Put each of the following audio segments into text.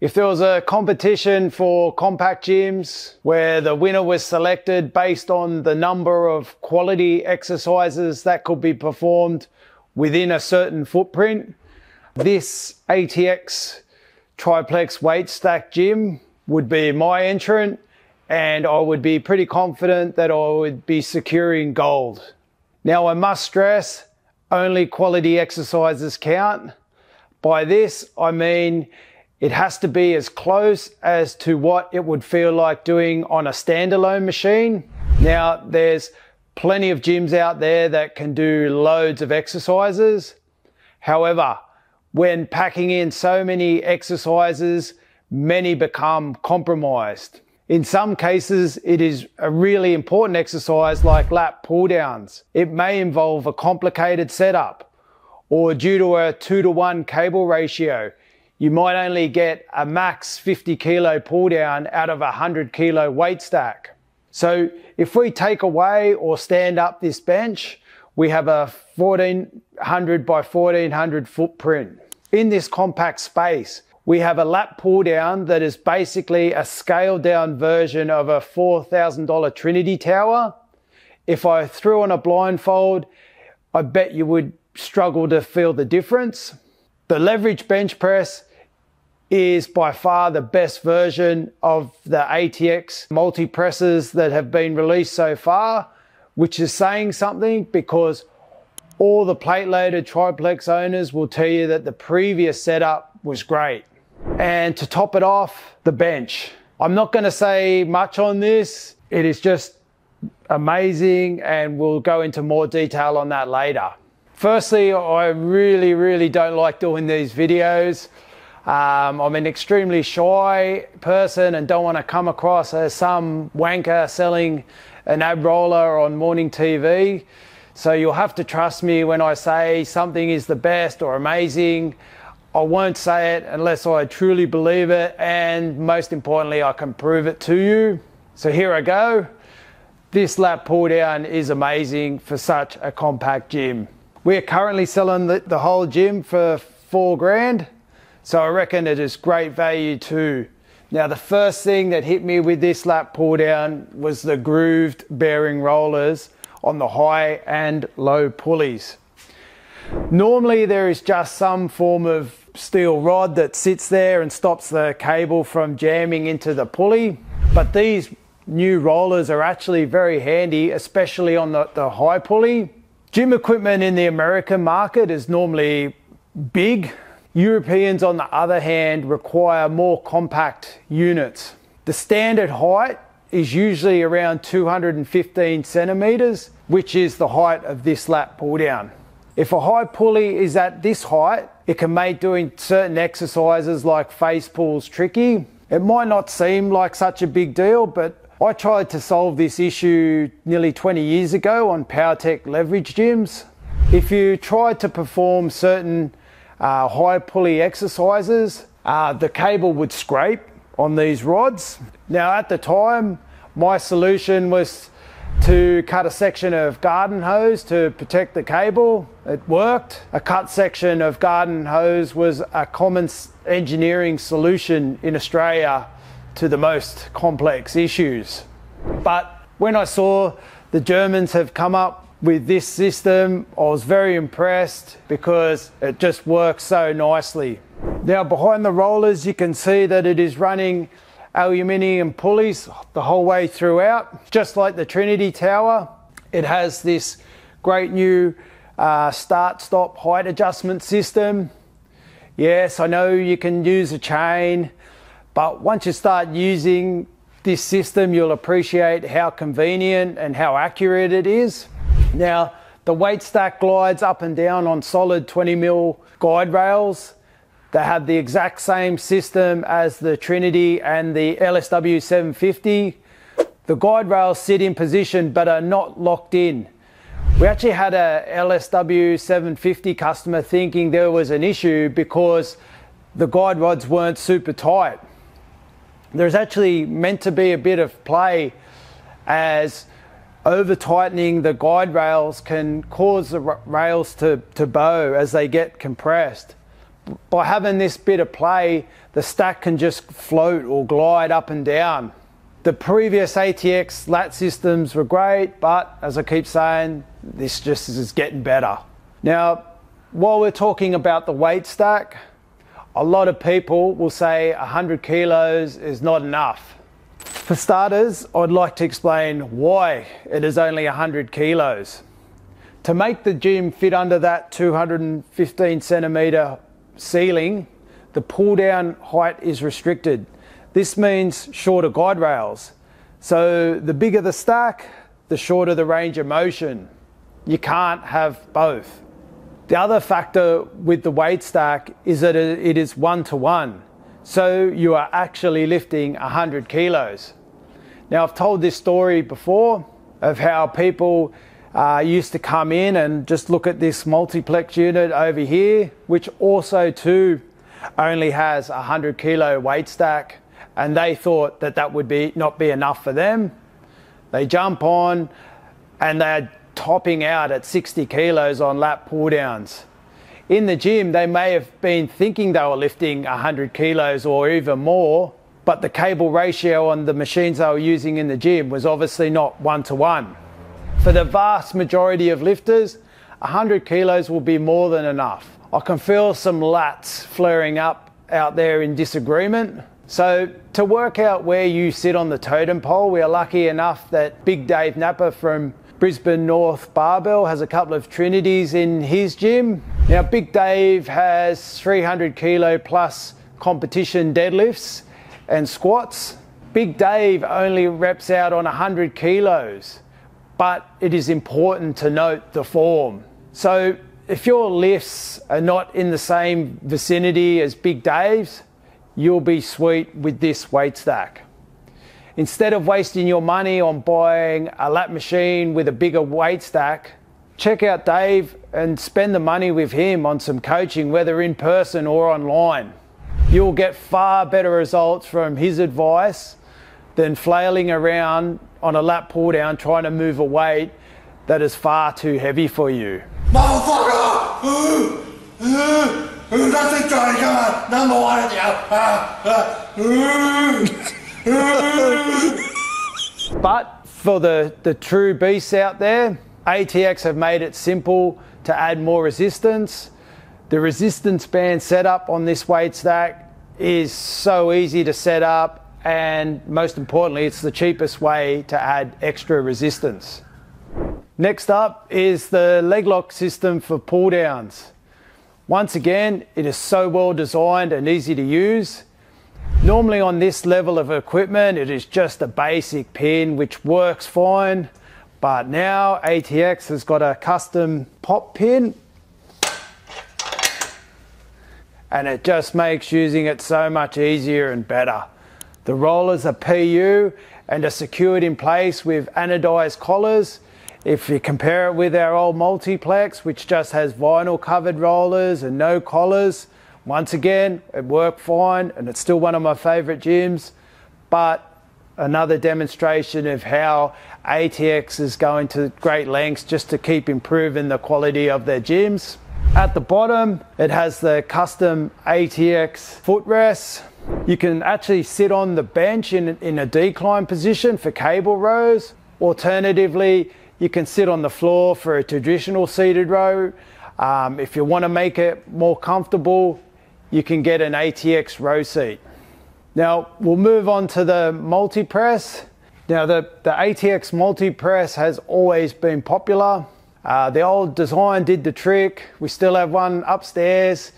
If there was a competition for compact gyms where the winner was selected based on the number of quality exercises that could be performed within a certain footprint, this ATX triplex weight stack gym would be my entrant and I would be pretty confident that I would be securing gold. Now I must stress only quality exercises count. By this I mean it has to be as close as to what it would feel like doing on a standalone machine. Now there's plenty of gyms out there that can do loads of exercises. However, when packing in so many exercises, many become compromised. In some cases, it is a really important exercise like lat pull downs. It may involve a complicated setup or due to a two to one cable ratio, you might only get a max 50 kilo pull down out of a 100 kilo weight stack. So if we take away or stand up this bench, we have a 1400 by 1400 footprint. In this compact space, we have a lat pull down that is basically a scaled down version of a $4,000 Trinity tower. If I threw on a blindfold, I bet you would struggle to feel the difference. The leverage bench press is by far the best version of the ATX multi presses that have been released so far, which is saying something because all the plate loaded triplex owners will tell you that the previous setup was great. And to top it off, the bench. I'm not going to say much on this. It is just amazing and we'll go into more detail on that later. Firstly, I really, really don't like doing these videos. Um, I'm an extremely shy person and don't want to come across as some wanker selling an ab roller on morning TV. So you'll have to trust me when I say something is the best or amazing. I won't say it unless I truly believe it, and most importantly, I can prove it to you. So here I go. This lat pull down is amazing for such a compact gym. We're currently selling the, the whole gym for four grand, so I reckon it is great value too. Now, the first thing that hit me with this lat pull down was the grooved bearing rollers on the high and low pulleys. Normally, there is just some form of steel rod that sits there and stops the cable from jamming into the pulley. But these new rollers are actually very handy, especially on the, the high pulley. Gym equipment in the American market is normally big. Europeans, on the other hand, require more compact units. The standard height is usually around 215 centimeters, which is the height of this lat pull down. If a high pulley is at this height, it can make doing certain exercises like face pulls tricky. It might not seem like such a big deal, but I tried to solve this issue nearly 20 years ago on Powertec leverage gyms. If you try to perform certain uh, high pulley exercises, uh, the cable would scrape on these rods. Now, at the time, my solution was to cut a section of garden hose to protect the cable. It worked. A cut section of garden hose was a common engineering solution in Australia to the most complex issues. But when I saw the Germans have come up with this system, I was very impressed because it just works so nicely. Now behind the rollers you can see that it is running aluminium pulleys the whole way throughout. Just like the Trinity Tower, it has this great new uh, start stop height adjustment system. Yes, I know you can use a chain, but once you start using this system, you'll appreciate how convenient and how accurate it is. Now, the weight stack glides up and down on solid 20 mil guide rails they have the exact same system as the Trinity and the LSW 750. The guide rails sit in position but are not locked in. We actually had a LSW 750 customer thinking there was an issue because the guide rods weren't super tight. There's actually meant to be a bit of play as over tightening the guide rails can cause the rails to, to bow as they get compressed. by having this bit of play, the stack can just float or glide up and down. The previous ATX lat systems were great, but as I keep saying, this just is getting better. Now, while we're talking about the weight stack, a lot of people will say 100 kilos is not enough. For starters, I'd like to explain why it is only 100 kilos. To make the gym fit under that 215 centimetre ceiling, the pull down height is restricted. This means shorter guide rails. So the bigger the stack, the shorter the range of motion. You can't have both. The other factor with the weight stack is that it is one to one. So you are actually lifting 100 kilos. Now, I've told this story before of how people uh, used to come in and just look at this multiplex unit over here, which also too only has a 100 kilo weight stack and they thought that that would be not be enough for them. They jump on and they're topping out at 60 kilos on lat pull downs. In the gym, they may have been thinking they were lifting 100 kilos or even more, but the cable ratio on the machines they were using in the gym was obviously not one to one. For the vast majority of lifters, 100 kilos will be more than enough. I can feel some lats flaring up out there in disagreement. So, to work out where you sit on the totem pole, we are lucky enough that Big Dave Napper from Brisbane North Barbell has a couple of Trinities in his gym. Now, Big Dave has 300 kilo plus competition deadlifts and squats. Big Dave only reps out on 100 kilos, but it is important to note the form. So, if your lifts are not in the same vicinity as Big Dave's, you'll be sweet with this weight stack. Instead of wasting your money on buying a lat machine with a bigger weight stack, check out Dave and spend the money with him on some coaching, whether in person or online. You'll get far better results from his advice than flailing around on a lat pull down trying to move a weight that is far too heavy for you. Motherfucker! Ooh, ooh, ooh, that's a number one. Uh, uh, for the, the true beasts out there, ATX have made it simple to add more resistance. The resistance band setup on this weight stack is so easy to set up, and most importantly, it's the cheapest way to add extra resistance. Next up is the leg lock system for pull downs. Once again, it is so well designed and easy to use. Normally on this level of equipment, it is just a basic pin which works fine. But now ATX has got a custom pop pin and it just makes using it so much easier and better. The rollers are PU and are secured in place with anodized collars if you compare it with our old multiplex, which just has vinyl covered rollers and no collars, once again, it worked fine and it's still one of my favorite gyms. But another demonstration of how ATX is going to great lengths just to keep improving the quality of their gyms. At the bottom, it has the custom ATX footrests. You can actually sit on the bench in, in a decline position for cable rows. Alternatively, you can sit on the floor for a traditional seated row. Um, if you want to make it more comfortable, you can get an ATX row seat. Now we'll move on to the multi-press. Now the, the ATX multi-press has always been popular. Uh, the old design did the trick. We still have one upstairs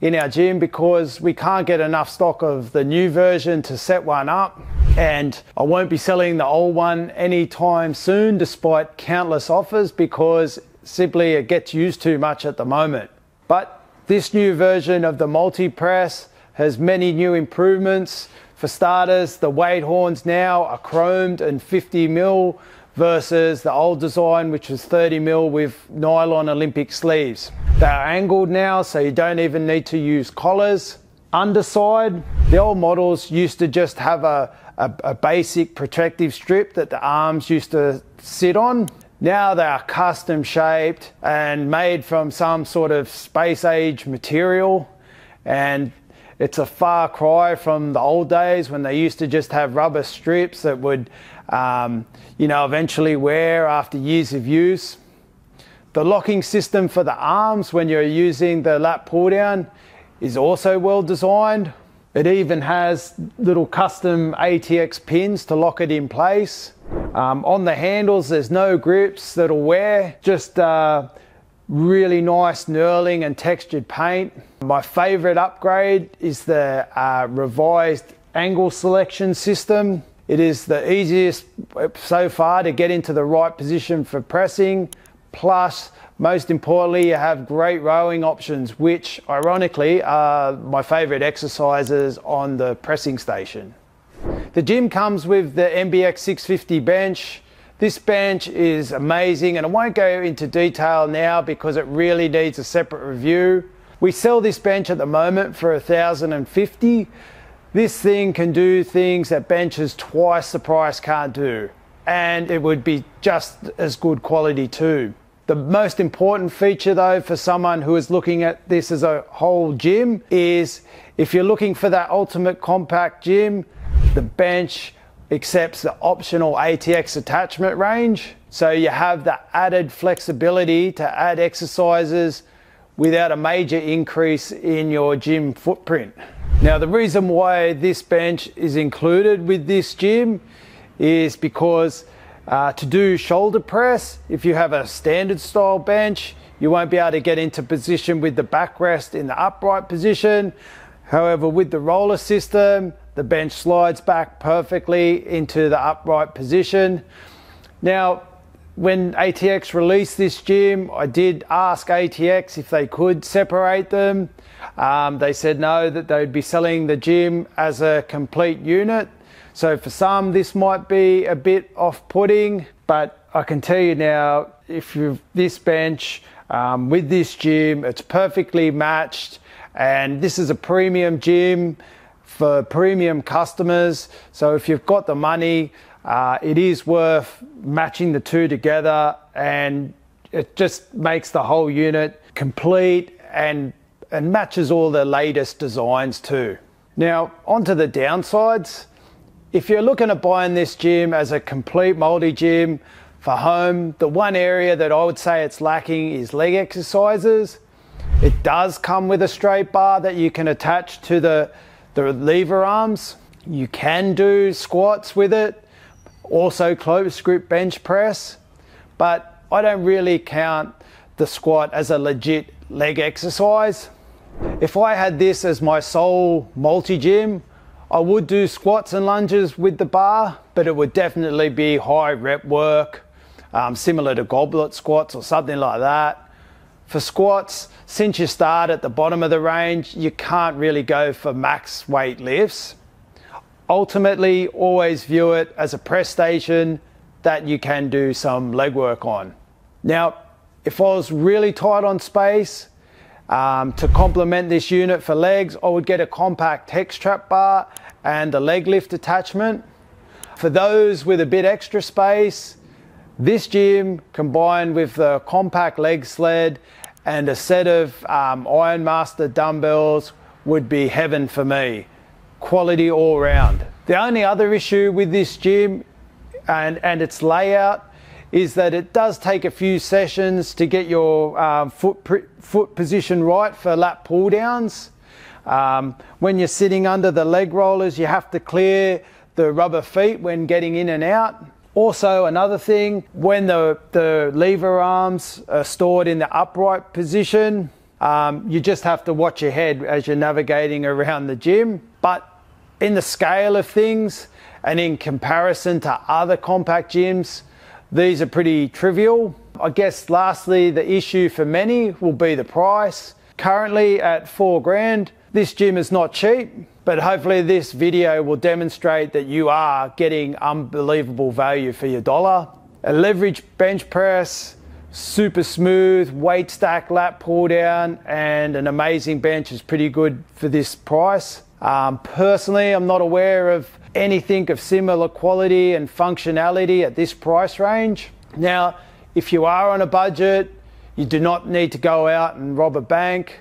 in our gym because we can't get enough stock of the new version to set one up and I won't be selling the old one anytime soon despite countless offers because simply it gets used too much at the moment. But this new version of the multi-press has many new improvements. For starters, the weight horns now are chromed and 50 mil versus the old design which was 30 mil with nylon Olympic sleeves. They are angled now so you don't even need to use collars. Underside, the old models used to just have a a, a basic protective strip that the arms used to sit on. Now they are custom shaped and made from some sort of space age material And it's a far cry from the old days when they used to just have rubber strips that would, um, you know, eventually wear after years of use. The locking system for the arms when you're using the lat pull down is also well designed. It even has little custom ATX pins to lock it in place. Um, on the handles, there's no grips that'll wear, just uh, really nice knurling and textured paint. My favorite upgrade is the uh, revised angle selection system. It is the easiest so far to get into the right position for pressing. Plus, most importantly, you have great rowing options, which ironically are my favorite exercises on the pressing station. The gym comes with the MBX 650 bench. This bench is amazing and I won't go into detail now because it really needs a separate review. We sell this bench at the moment for 1050 This thing can do things that benches twice the price can't do. And it would be just as good quality too. The most important feature though for someone who is looking at this as a whole gym is if you're looking for that ultimate compact gym, the bench accepts the optional ATX attachment range. So you have the added flexibility to add exercises without a major increase in your gym footprint. Now the reason why this bench is included with this gym is because uh, to do shoulder press, if you have a standard style bench, you won't be able to get into position with the backrest in the upright position. However, with the roller system, the bench slides back perfectly into the upright position. Now, when ATX released this gym, I did ask ATX if they could separate them. Um, they said no, that they'd be selling the gym as a complete unit. So for some, this might be a bit off-putting, but I can tell you now, if you've this bench um, with this gym, it's perfectly matched. And this is a premium gym for premium customers. So if you've got the money, uh, it is worth matching the two together and it just makes the whole unit complete and, and matches all the latest designs too. Now, onto the downsides. If you're looking at buying this gym as a complete multi-gym for home, the one area that I would say it's lacking is leg exercises. It does come with a straight bar that you can attach to the the lever arms, you can do squats with it, also close grip bench press, but I don't really count the squat as a legit leg exercise. If I had this as my sole multi-gym, I would do squats and lunges with the bar, but it would definitely be high rep work, um, similar to goblet squats or something like that. For squats, since you start at the bottom of the range, you can't really go for max weight lifts. Ultimately, always view it as a press station that you can do some leg work on. Now, if I was really tight on space, um, to complement this unit for legs, I would get a compact hex trap bar and a leg lift attachment. For those with a bit extra space, this gym combined with the compact leg sled and a set of um, Ironmaster dumbbells would be heaven for me. Quality all round. The only other issue with this gym and, and its layout is that it does take a few sessions to get your um, foot, foot position right for lat pull downs. Um, when you're sitting under the leg rollers, you have to clear the rubber feet when getting in and out. Also, another thing, when the, the lever arms are stored in the upright position, um, you just have to watch your head as you're navigating around the gym. But in the scale of things and in comparison to other compact gyms, these are pretty trivial. I guess lastly, the issue for many will be the price. Currently at four grand, this gym is not cheap, but hopefully this video will demonstrate that you are getting unbelievable value for your dollar. A leverage bench press, super smooth, weight stack lat pull down, and an amazing bench is pretty good for this price. Um, personally, I'm not aware of anything of similar quality and functionality at this price range. Now, if you are on a budget, you do not need to go out and rob a bank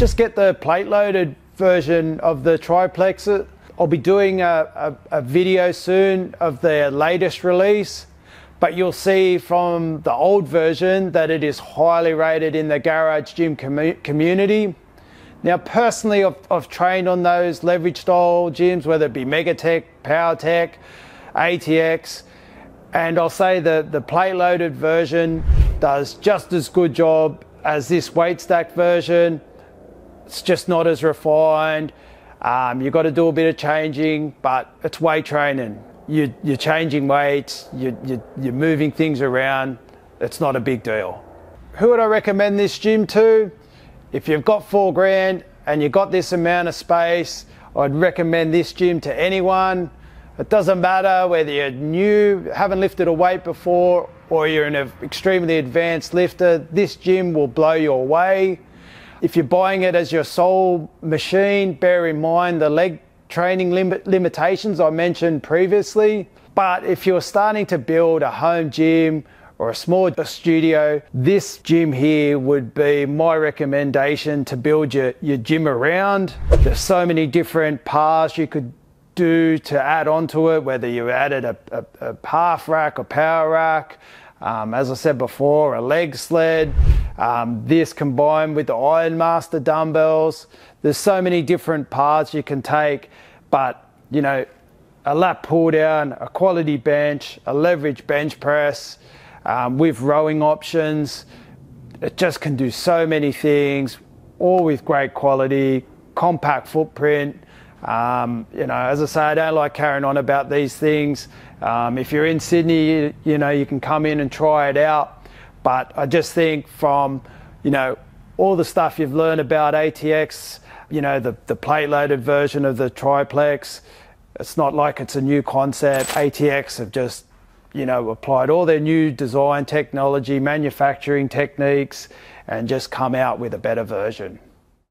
just get the plate loaded version of the triplex. I'll be doing a, a, a video soon of the latest release but you'll see from the old version that it is highly rated in the garage gym com- community. Now, personally, I've, I've, trained on those leverage style gyms, whether it be Megatech, Powertec, ATX, and I'll say that the plate loaded version does just as good job as this weight stack version. It's just not as refined. Um, you've got to do a bit of changing, but it's weight training you, you're changing weights, you, you, you're moving things around. It's not a big deal. Who would I recommend this gym to? If you've got four grand and you've got this amount of space, I'd recommend this gym to anyone. It doesn't matter whether you're new, haven't lifted a weight before, or you're an extremely advanced lifter, this gym will blow you away. If you're buying it as your sole machine, bear in mind the leg training lim- limitations I mentioned previously. But if you're starting to build a home gym or a small studio, this gym here would be my recommendation to build your, your gym around. There's so many different paths you could do to add onto it, whether you added a, a, a half rack or power rack. Um, as I said before, a leg sled. Um, this combined with the Ironmaster dumbbells. There's so many different paths you can take, but you know, a lat pull down, a quality bench, a leverage bench press um, with rowing options. It just can do so many things, all with great quality, compact footprint. Um, you know, as I say, I don't like carrying on about these things. Um, if you're in Sydney, you, you, know, you can come in and try it out. But I just think from, you know, all the stuff you've learned about ATX, you know, the, the plate loaded version of the triplex. It's not like it's a new concept. ATX have just, you know, applied all their new design technology, manufacturing techniques, and just come out with a better version.